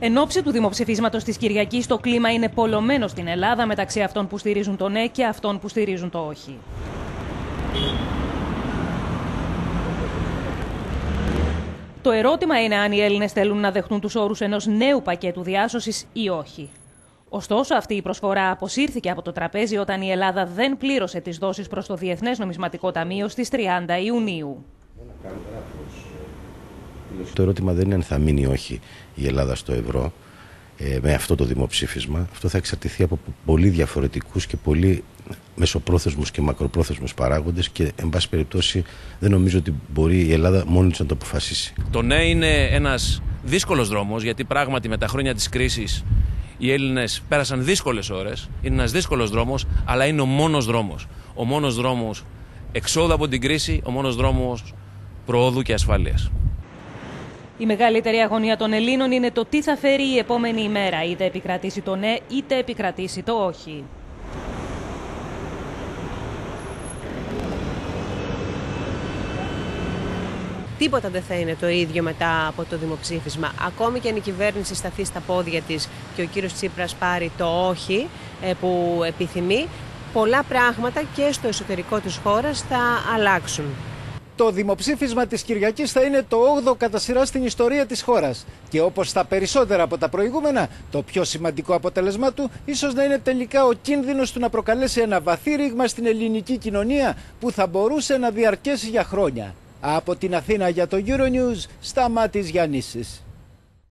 Εν ώψη του δημοψηφίσματος της Κυριακής, το κλίμα είναι πολλωμένο στην Ελλάδα μεταξύ αυτών που στηρίζουν το ναι και αυτών που στηρίζουν το όχι. Το ερώτημα είναι αν οι Έλληνες θέλουν να δεχτούν τους όρους ενός νέου πακέτου διάσωσης ή όχι. Ωστόσο, αυτή η προσφορά αποσύρθηκε από το τραπέζι όταν η Ελλάδα δεν πλήρωσε τις δόσεις προς το Διεθνές Νομισματικό Ταμείο στις 30 Ιουνίου. Το ερώτημα δεν είναι αν θα μείνει ή όχι η Ελλάδα στο ευρώ ε, με αυτό το δημοψήφισμα. Αυτό θα εξαρτηθεί από πολύ διαφορετικούς και πολύ μεσοπρόθεσμους και μακροπρόθεσμους παράγοντες και εν πάση περιπτώσει δεν νομίζω ότι μπορεί η Ελλάδα μόνη της να το αποφασίσει. Το ναι είναι ένας δύσκολος δρόμος γιατί πράγματι με τα χρόνια της κρίσης οι Έλληνες πέρασαν δύσκολες ώρες. Είναι ένας δύσκολος δρόμος αλλά είναι ο μόνος δρόμος. Ο μόνος δρόμος εξόδου από την κρίση, ο μόνος δρόμος προόδου και ασφάλειας. Η μεγαλύτερη αγωνία των Ελλήνων είναι το τι θα φέρει η επόμενη ημέρα, είτε επικρατήσει το ναι, είτε επικρατήσει το όχι. Τίποτα δεν θα είναι το ίδιο μετά από το δημοψήφισμα. Ακόμη και αν η κυβέρνηση σταθεί στα πόδια της και ο κύριος Τσίπρας πάρει το όχι ε, που επιθυμεί, πολλά πράγματα και στο εσωτερικό της χώρας θα αλλάξουν. Το δημοψήφισμα της Κυριακής θα είναι το 8ο κατά σειρά στην ιστορία της χώρας. Και όπως στα περισσότερα από τα προηγούμενα, το πιο σημαντικό αποτέλεσμά του ίσως να είναι τελικά ο κίνδυνος του να προκαλέσει ένα βαθύ ρήγμα στην ελληνική κοινωνία που θα μπορούσε να διαρκέσει για χρόνια. Από την Αθήνα για το Euronews, Σταμάτης Γιαννήσης.